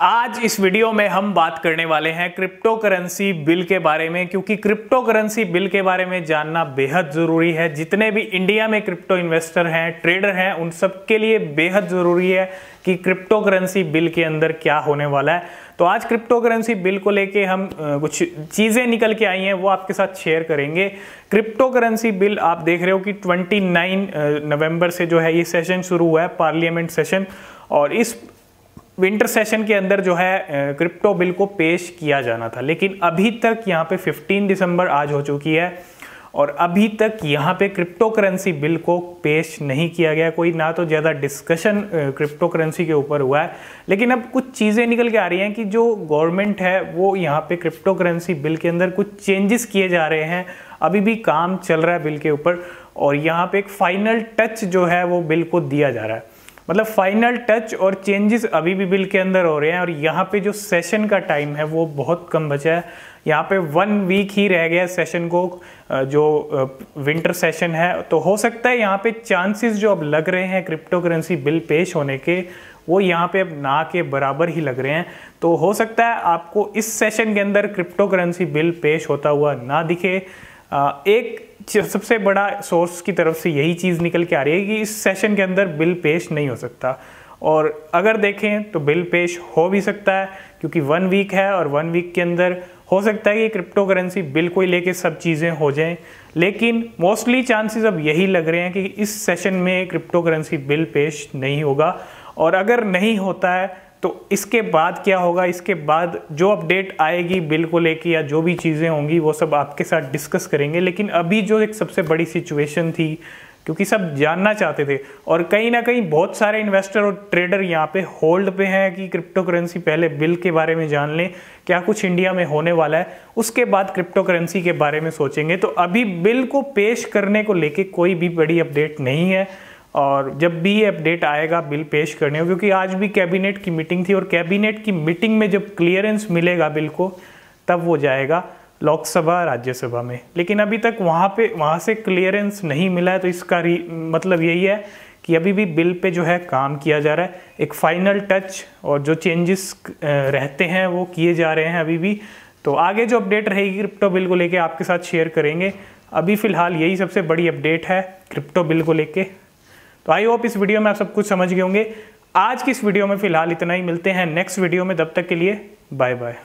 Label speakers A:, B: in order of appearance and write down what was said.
A: आज इस वीडियो में हम बात करने वाले हैं क्रिप्टो करेंसी बिल के बारे में, क्योंकि क्रिप्टो करेंसी बिल के बारे में जानना बेहद ज़रूरी है। जितने भी इंडिया में क्रिप्टो इन्वेस्टर हैं, ट्रेडर हैं, उन सब के लिए बेहद ज़रूरी है कि क्रिप्टो करेंसी बिल के अंदर क्या होने वाला है। तो आज क्रिप्टो करेंसी बिल को लेके हम कुछ चीज़ें निकल के आई हैं, वो आपके साथ शेयर करेंगे। क्रिप्टो करेंसी बिल आप देख रहे हो कि 29 नवंबर से जो है ये सेशन शुरू हुआ है, पार्लियामेंट सेशन। और इस विंटर सेशन के अंदर जो है क्रिप्टो बिल को पेश किया जाना था। लेकिन अभी तक यहाँ पे 15 दिसंबर आज हो चुकी है और अभी तक यहाँ पे क्रिप्टो करेंसी बिल को पेश नहीं किया गया। कोई ना तो ज़्यादा डिस्कशन क्रिप्टो करेंसी के ऊपर हुआ है। लेकिन अब कुछ चीज़ें निकल के आ रही हैं कि जो गवर्नमेंट है, वो यहाँ पे क्रिप्टो करेंसी बिल के अंदर कुछ चेंजेस किए जा रहे हैं। अभी भी काम चल रहा है बिल के ऊपर और यहाँ पे एक फाइनल टच जो है, वो बिल को दिया जा रहा है। मतलब फाइनल टच और चेंजेस अभी भी बिल के अंदर हो रहे हैं और यहाँ पे जो सेशन का टाइम है वो बहुत कम बचा है। यहाँ पे वन वीक ही रह गया सेशन को जो विंटर सेशन है। तो हो सकता है यहाँ पे चांसेस जो अब लग रहे हैं क्रिप्टो करेंसी बिल पेश होने के, वो यहाँ पे अब ना के बराबर ही लग रहे हैं। तो हो सकता है आपको इस सेशन के अंदर क्रिप्टो करेंसी बिल पेश होता हुआ ना दिखे। एक सबसे बड़ा सोर्स की तरफ़ से यही चीज़ निकल के आ रही है कि इस सेशन के अंदर बिल पेश नहीं हो सकता। और अगर देखें तो बिल पेश हो भी सकता है, क्योंकि वन वीक है और वन वीक के अंदर हो सकता है कि क्रिप्टो करेंसी बिल को ही लेके सब चीज़ें हो जाएँ। लेकिन मोस्टली चांसेस अब यही लग रहे हैं कि इस सेशन में क्रिप्टो करेंसी बिल पेश नहीं होगा। और अगर नहीं होता है तो इसके बाद क्या होगा? इसके बाद जो अपडेट आएगी बिल को लेके या जो भी चीज़ें होंगी, वो सब आपके साथ डिस्कस करेंगे। लेकिन अभी जो एक सबसे बड़ी सिचुएशन थी, क्योंकि सब जानना चाहते थे और कहीं ना कहीं बहुत सारे इन्वेस्टर और ट्रेडर यहाँ पे होल्ड पे हैं कि क्रिप्टो करेंसी पहले बिल के बारे में जान लें, क्या कुछ इंडिया में होने वाला है, उसके बाद क्रिप्टो करेंसी के बारे में सोचेंगे। तो अभी बिल को पेश करने को लेके कोई भी बड़ी अपडेट नहीं है। और जब भी ये अपडेट आएगा, बिल पेश करने हो, क्योंकि आज भी कैबिनेट की मीटिंग थी और कैबिनेट की मीटिंग में जब क्लियरेंस मिलेगा बिल को, तब वो जाएगा लोकसभा, राज्यसभा में। लेकिन अभी तक वहाँ पे, वहाँ से क्लियरेंस नहीं मिला है तो इसका री मतलब यही है कि अभी भी बिल पे जो है काम किया जा रहा है। एक फाइनल टच और जो चेंजेस रहते हैं, वो किए जा रहे हैं अभी भी। तो आगे जो अपडेट रहेगी क्रिप्टो बिल को लेके, आपके साथ शेयर करेंगे। अभी फ़िलहाल यही सबसे बड़ी अपडेट है क्रिप्टो बिल को लेके। तो आई होप इस वीडियो में आप सब कुछ समझ गए होंगे। आज की इस वीडियो में फ़िलहाल इतना ही। मिलते हैं नेक्स्ट वीडियो में। तब तक के लिए बाय बाय